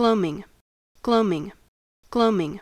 gloaming, gloaming, gloaming.